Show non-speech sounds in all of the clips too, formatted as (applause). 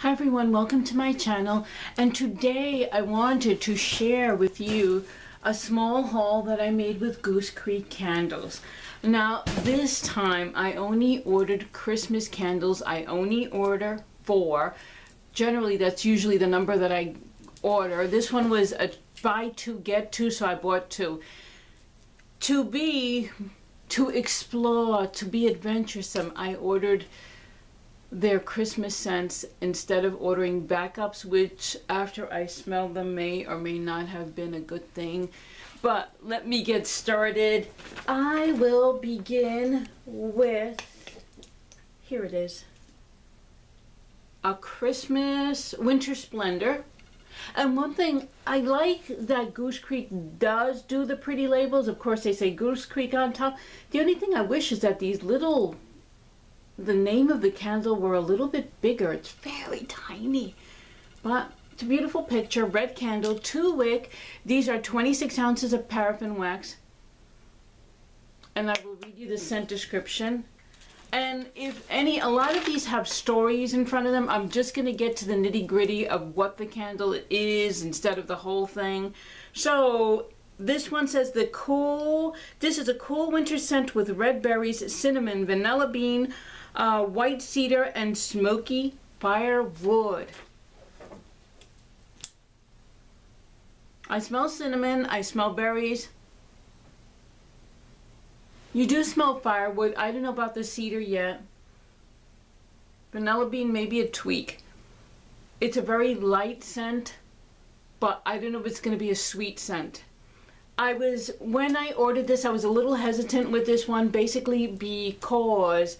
Hi everyone, welcome to my channel and today I wanted to share with you a small haul that I made with Goose Creek candles. Now this time I only ordered Christmas candles. I only order four. Generally that's usually the number that I order. This one was a buy two get two so I bought two. To be, to explore, to be adventuresome I ordered their Christmas scents instead of ordering backups, which after I smell them may or may not have been a good thing. But let me get started. I will begin with, here it is, a Christmas Winter Splendor. And one thing I like that Goose Creek does do the pretty labels. Of course, they say Goose Creek on top. The only thing I wish is that these little the name of the candle were a little bit bigger. It's very tiny, but it's a beautiful picture. Red candle, two wick. These are 26 ounces of paraffin wax. And I will read you the scent description. And if any, a lot of these have stories in front of them. I'm just going to get to the nitty gritty of what the candle is instead of the whole thing. So this one says the cool, this is a cool winter scent with red berries, cinnamon, vanilla bean, uh, white cedar, and smoky firewood. I smell cinnamon, I smell berries. You do smell firewood. I don't know about the cedar yet. Vanilla bean, maybe a tweak. It's a very light scent, but I don't know if it's going to be a sweet scent. I was, when I ordered this, I was a little hesitant with this one, basically because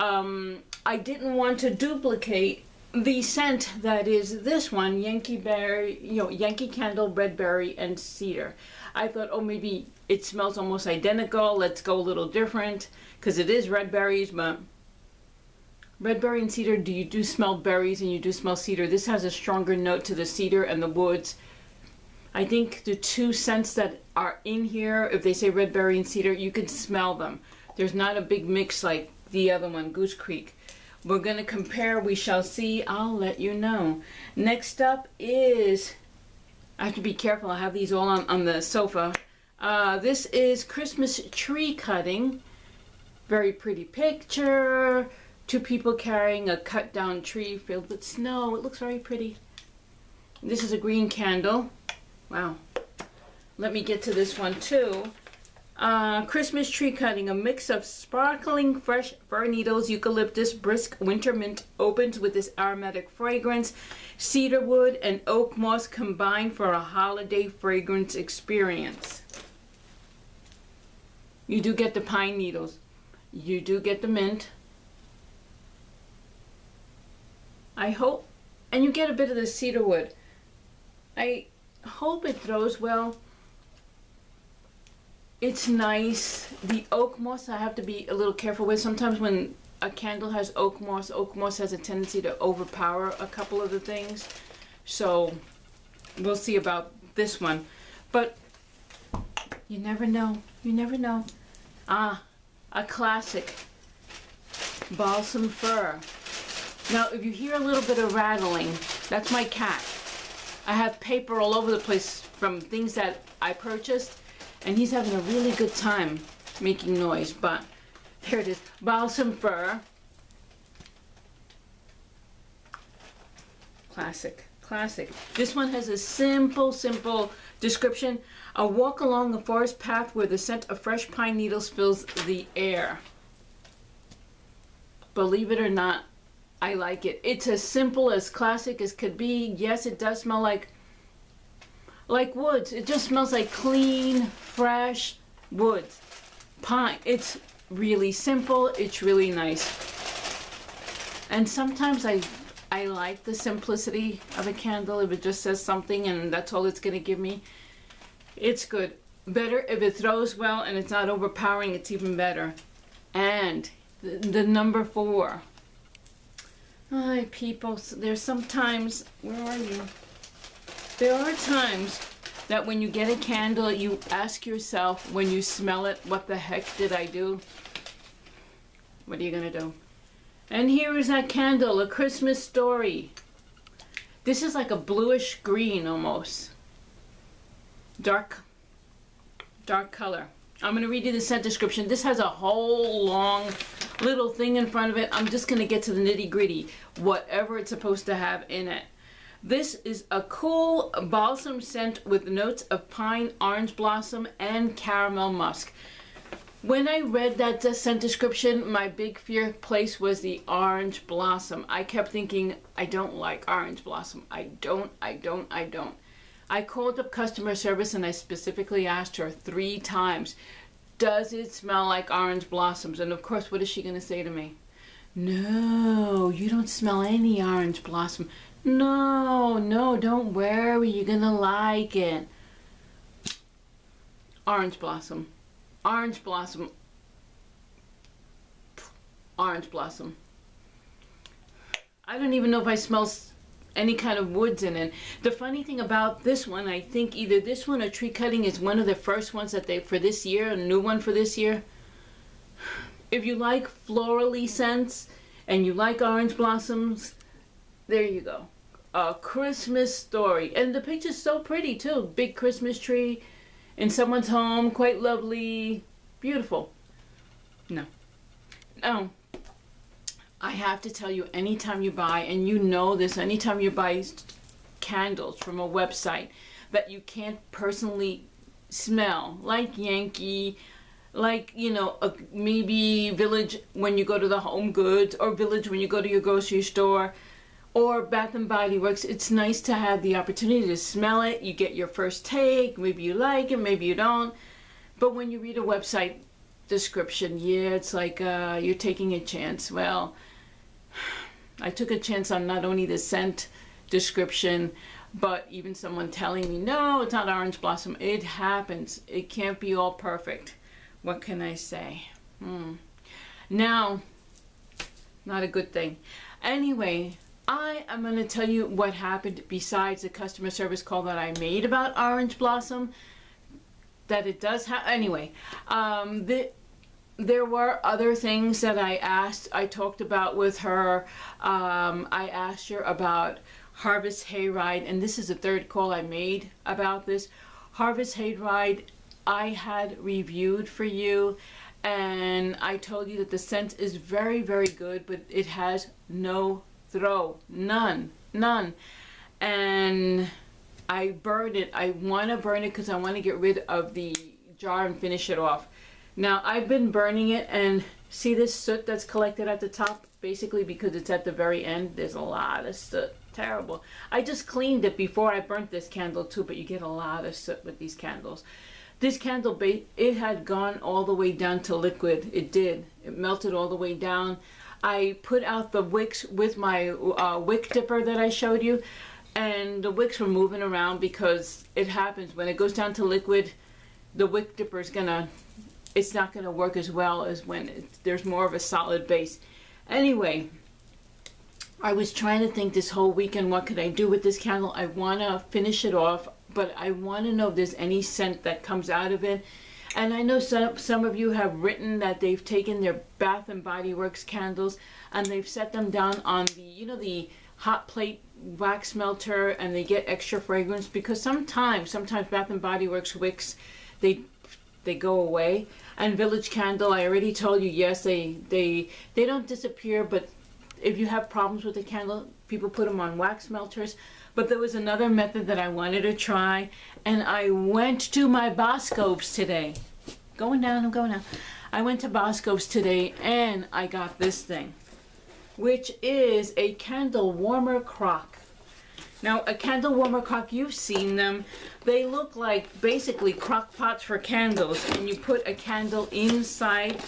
um, I didn't want to duplicate the scent that is this one, Yankee Berry, you know, Yankee Candle, Red Berry, and Cedar. I thought, oh, maybe it smells almost identical. Let's go a little different because it is red berries, but red berry and cedar, do you do smell berries and you do smell cedar? This has a stronger note to the cedar and the woods. I think the two scents that are in here, if they say red berry and cedar, you can smell them. There's not a big mix like the other one, Goose Creek. We're going to compare. We shall see. I'll let you know. Next up is, I have to be careful. I have these all on, on the sofa. Uh, this is Christmas tree cutting. Very pretty picture. Two people carrying a cut down tree filled with snow. It looks very pretty. This is a green candle. Wow. Let me get to this one too. Uh, Christmas tree cutting, a mix of sparkling fresh fir needles, eucalyptus, brisk winter mint opens with this aromatic fragrance. Cedar wood and oak moss combine for a holiday fragrance experience. You do get the pine needles. You do get the mint. I hope, and you get a bit of the cedar wood. I hope it throws well it's nice. The oak moss I have to be a little careful with. Sometimes when a candle has oak moss, oak moss has a tendency to overpower a couple of the things. So we'll see about this one. But you never know. You never know. Ah, a classic. Balsam fir. Now, if you hear a little bit of rattling, that's my cat. I have paper all over the place from things that I purchased and he's having a really good time making noise, but (laughs) there it is, balsam fir. Classic, classic. This one has a simple, simple description. A walk along a forest path where the scent of fresh pine needles fills the air. Believe it or not, I like it. It's as simple, as classic as could be. Yes, it does smell like like woods. It just smells like clean, fresh woods. Pine. It's really simple. It's really nice. And sometimes I I like the simplicity of a candle if it just says something and that's all it's going to give me. It's good. Better if it throws well and it's not overpowering, it's even better. And the, the number four. Hi people, there's sometimes, where are you? There are times that when you get a candle, you ask yourself when you smell it, what the heck did I do? What are you going to do? And here is that candle, A Christmas Story. This is like a bluish green almost. Dark, dark color. I'm going to read you the scent description. This has a whole long little thing in front of it. I'm just going to get to the nitty gritty, whatever it's supposed to have in it. This is a cool balsam scent with notes of pine, orange blossom, and caramel musk. When I read that scent description, my big fear place was the orange blossom. I kept thinking, I don't like orange blossom. I don't, I don't, I don't. I called up customer service and I specifically asked her three times, does it smell like orange blossoms? And of course, what is she going to say to me? No, you don't smell any orange blossom. No, no, don't worry, you're going to like it. Orange blossom. Orange blossom. Orange blossom. I don't even know if I smell any kind of woods in it. The funny thing about this one, I think either this one or tree cutting is one of the first ones that they, for this year, a new one for this year. If you like florally scents and you like orange blossoms, there you go. A Christmas story. And the picture's so pretty too. Big Christmas tree in someone's home, quite lovely, beautiful. No. No. I have to tell you, anytime you buy, and you know this, anytime you buy candles from a website that you can't personally smell, like Yankee, like, you know, a, maybe Village when you go to the Home Goods, or Village when you go to your grocery store, or Bath and Body Works, it's nice to have the opportunity to smell it. You get your first take, maybe you like it, maybe you don't. But when you read a website description, yeah, it's like uh, you're taking a chance. Well, I took a chance on not only the scent description, but even someone telling me, no, it's not orange blossom. It happens. It can't be all perfect. What can I say? Hmm. Now, not a good thing. Anyway, I am going to tell you what happened besides the customer service call that I made about orange blossom. That it does have. Anyway, um, the, there were other things that I asked, I talked about with her. Um, I asked her about Harvest Hayride, and this is the third call I made about this. Harvest Hayride, I had reviewed for you, and I told you that the scent is very, very good, but it has no throw, none, none. And I burned it. I want to burn it because I want to get rid of the jar and finish it off. Now I've been burning it and see this soot that's collected at the top? Basically because it's at the very end, there's a lot of soot. Terrible. I just cleaned it before I burnt this candle too, but you get a lot of soot with these candles. This candle, it had gone all the way down to liquid. It did. It melted all the way down. I put out the wicks with my uh, wick dipper that I showed you and the wicks were moving around because it happens when it goes down to liquid the wick dipper is gonna it's not going to work as well as when it, there's more of a solid base. Anyway, I was trying to think this whole weekend, what could I do with this candle? I want to finish it off, but I want to know if there's any scent that comes out of it. And I know some, some of you have written that they've taken their Bath and Body Works candles and they've set them down on the, you know, the hot plate wax melter and they get extra fragrance because sometimes, sometimes Bath and Body Works wicks, they they go away. And Village Candle, I already told you, yes, they they they don't disappear, but if you have problems with the candle, people put them on wax melters. But there was another method that I wanted to try, and I went to my Boscov's today. Going down, I'm going down. I went to Boscov's today, and I got this thing, which is a candle warmer crock. Now, a candle warmer crock, you've seen them. They look like basically crock pots for candles, and you put a candle inside,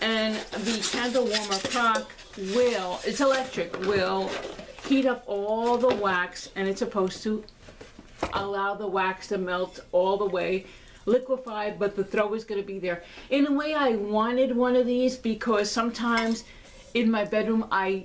and the candle warmer crock will, it's electric, will heat up all the wax, and it's supposed to allow the wax to melt all the way liquefied, but the throw is going to be there. In a way, I wanted one of these because sometimes in my bedroom, I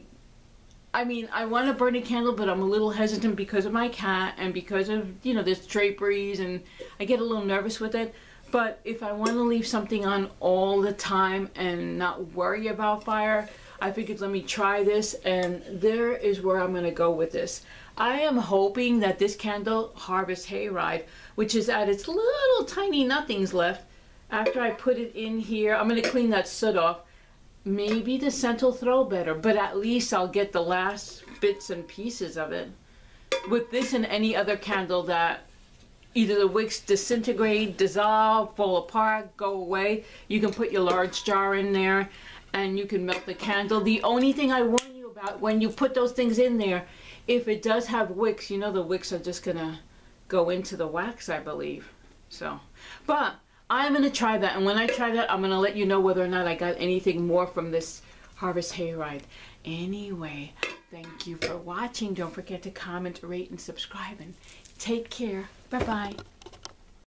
I mean, I want to burn a candle, but I'm a little hesitant because of my cat and because of, you know, there's draperies and I get a little nervous with it. But if I want to leave something on all the time and not worry about fire, I figured let me try this and there is where I'm gonna go with this. I am hoping that this candle Harvest Hayride, which is at its little tiny nothings left, after I put it in here, I'm gonna clean that soot off. Maybe the scent will throw better, but at least I'll get the last bits and pieces of it. With this and any other candle that either the wicks disintegrate, dissolve, fall apart, go away, you can put your large jar in there and you can melt the candle. The only thing I warn you about when you put those things in there, if it does have wicks, you know the wicks are just gonna go into the wax, I believe. So, but I'm gonna try that, and when I try that, I'm gonna let you know whether or not I got anything more from this Harvest Hayride. Anyway, thank you for watching. Don't forget to comment, rate, and subscribe, and take care. Bye-bye.